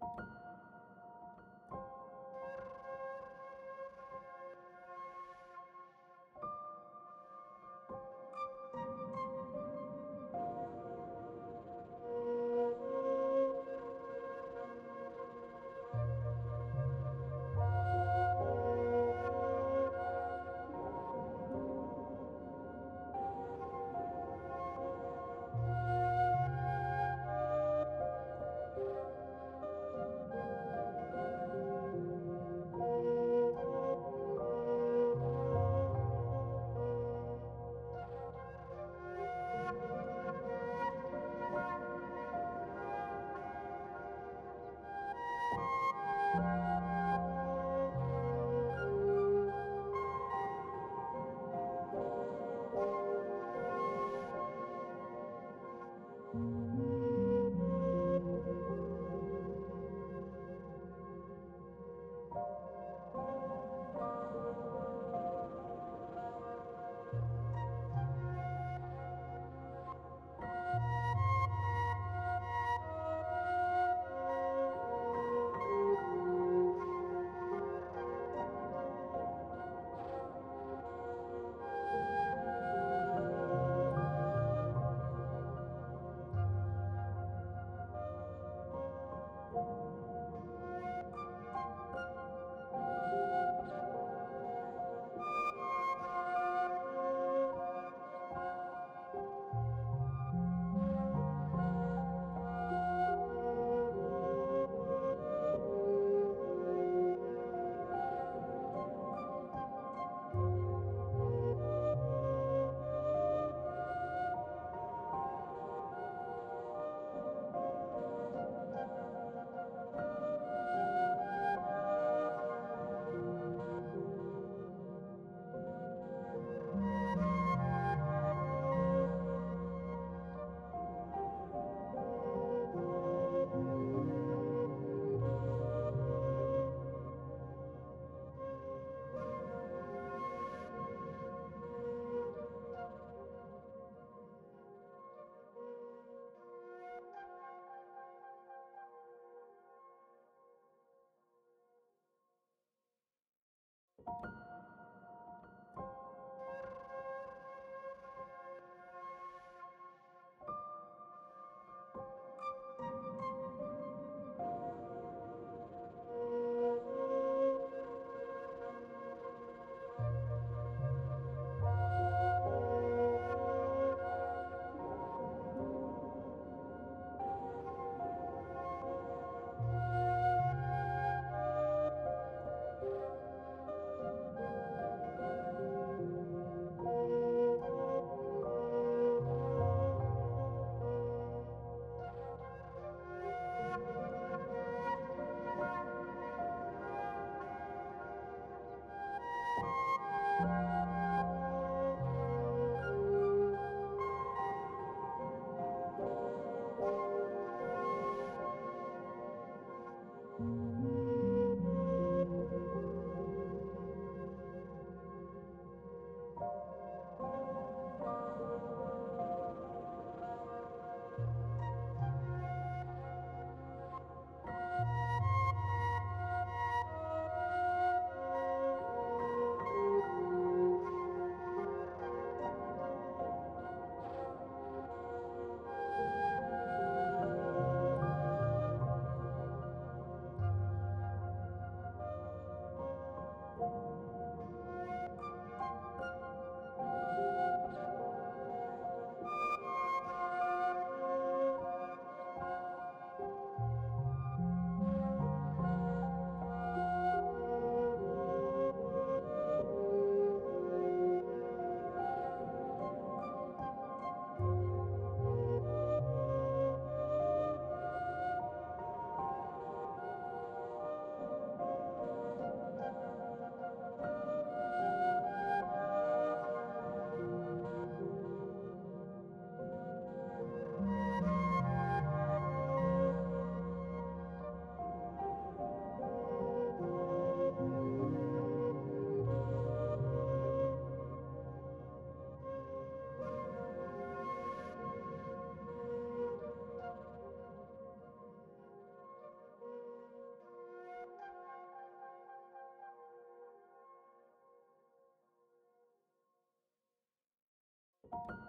you you. You